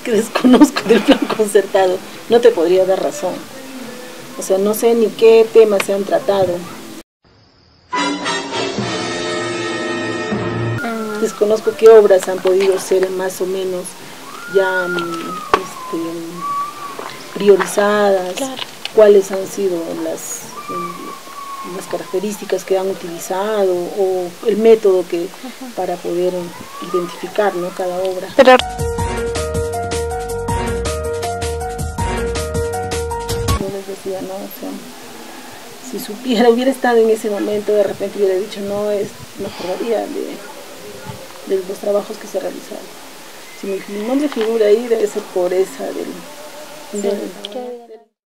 que desconozco del plan concertado, no te podría dar razón. O sea, no sé ni qué temas se han tratado. Desconozco qué obras han podido ser más o menos ya este, priorizadas, cuáles han sido las, las características que han utilizado o el método que para poder identificar ¿no? cada obra. No, si supiera, hubiera estado en ese momento, de repente hubiera dicho, no, es, me acordaría de, de los trabajos que se realizaron. Si mi, nombre figura ahí, debe ser por esa del... del